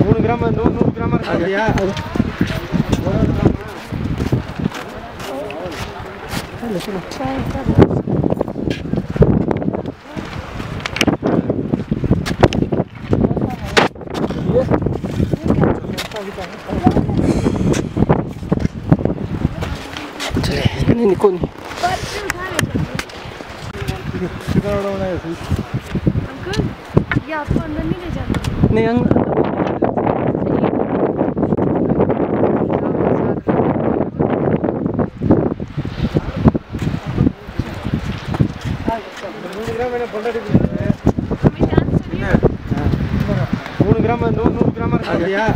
மூணு கிராம் நூறு நூறு கிராம் அப்படியா चले नहीं निको नहीं अंकल ये आपको अंदर नहीं ले जाना नहीं अंग மூணு கிராம் என்ன பொண்டாட்டி பிடிச்சது என்ன மூணு கிராம் நூறு நூறு கிராம் அப்படியா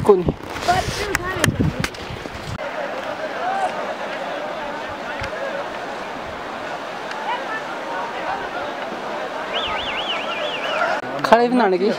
चले नहीं। खड़े बनाने की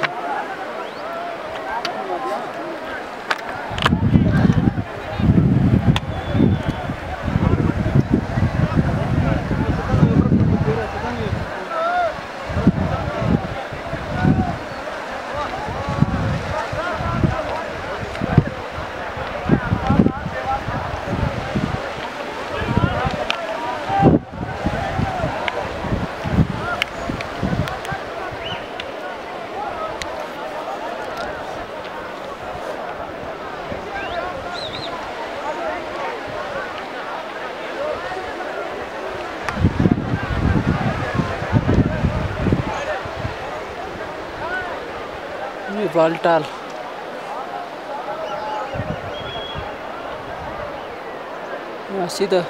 ये वाल्टाल सीधा।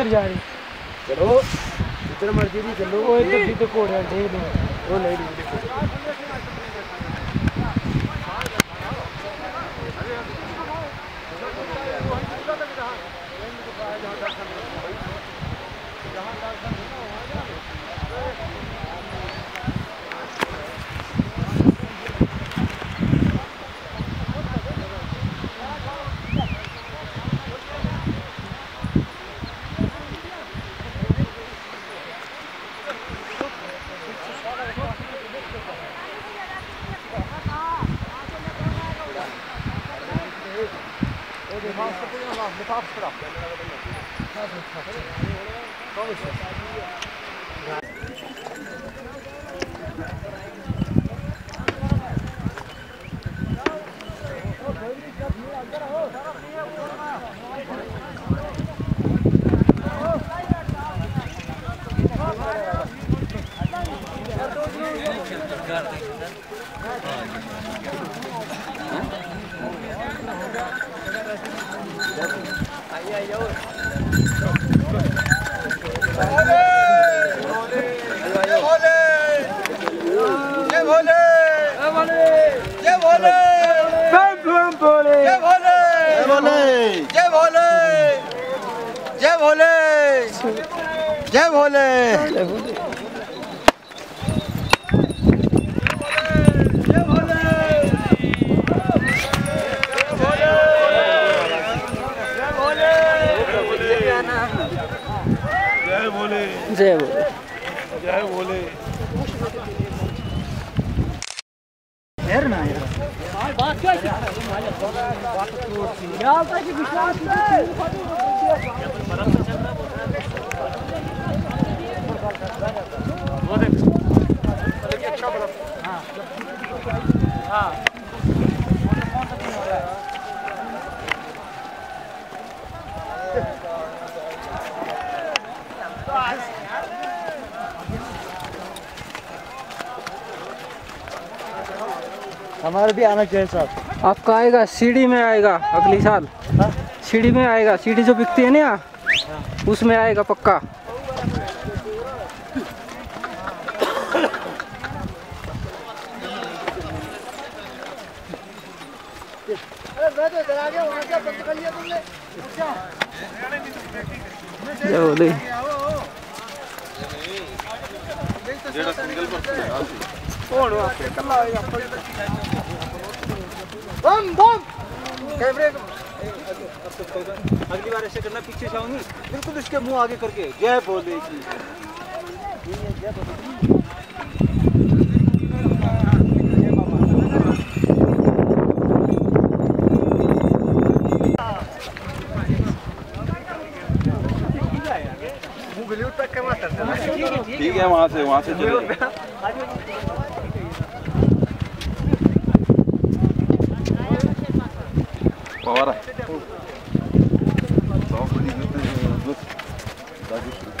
किधर जा रही। चलो इधर मर्ज़ी भी चलो। वो इधर भी तो घोड़े देख लो। वो नहीं देखो जहाँ Thank you. भोले जय भोले जय भोले जय बोले जय भोले हमारे भी आना चाहिए साहब। आपका आएगा सीढ़ी में आएगा अगली साल। सीढ़ी में आएगा, सीढ़ी जो बिकती है ना यहाँ, उसमें आएगा पक्का। बम बम। कैमरे अगली बार ऐसे करना पीछे से आऊँगी बिल्कुल इसके मुँह आगे करके। जय बोले की ठीक है वहाँ से वहाँ से चले Bora. Só os minutos do... da justiça.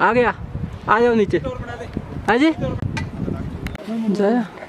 आ गया। आ जाओ नीचे। हाँ जी? जय।